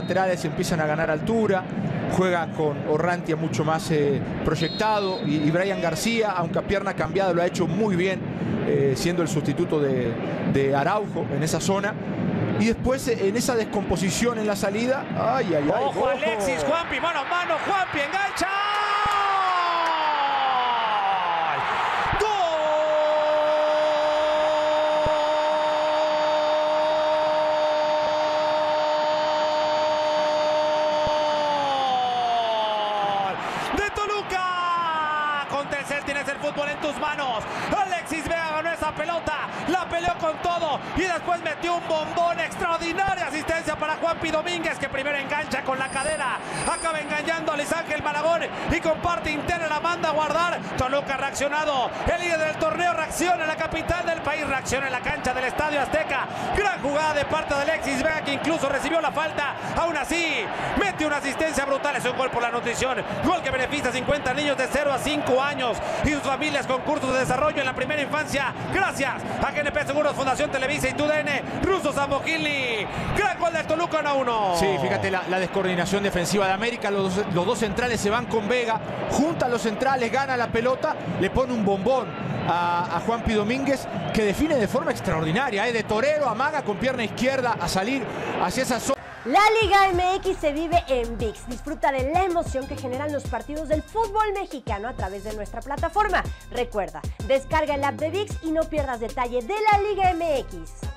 laterales empiezan a ganar altura, juega con Orrantia mucho más eh, proyectado y, y, Brian García, aunque a pierna cambiada, lo ha hecho muy bien, eh, siendo el sustituto de, de, Araujo en esa zona. Y después eh, en esa descomposición en la salida, ay, ay, ay. Ojo, ojo. Alexis, Juanpi, mano a mano, Juanpi engancha. Tienes el fútbol en tus manos. Alexis Vega ganó esa pelota, la peleó con todo y después metió un bombón extraordinaria asistencia para Juanpi Domínguez que primero engancha con la cadera, acaba engañando a Luis Ángel Malagón y con parte interna la manda a guardar. Toluca reaccionado, el líder del torneo reacciona la capital del país, reacciona en la cancha del Estadio Azteca. Gran jugada de parte de Alexis Vega que incluso recibió la falta, aún así una asistencia brutal, es un gol por la nutrición, gol que beneficia a 50 niños de 0 a 5 años y sus familias con cursos de desarrollo en la primera infancia. Gracias a GNP Seguros, Fundación Televisa y TUDN. Russo Zambogili. Gran gol de Toluca 1 1. Sí, fíjate la, descoordinación defensiva de América. Los, los dos centrales se van con Vega. Junta a los centrales, gana la pelota, le pone un bombón a, a Juanpi Domínguez que define de forma extraordinaria. ¿eh? De torero, amaga con pierna izquierda a salir hacia esa zona. La Liga MX se vive en VIX. Disfruta de la emoción que generan los partidos del fútbol mexicano a través de nuestra plataforma. Recuerda, descarga el app de VIX y no pierdas detalle de la Liga MX.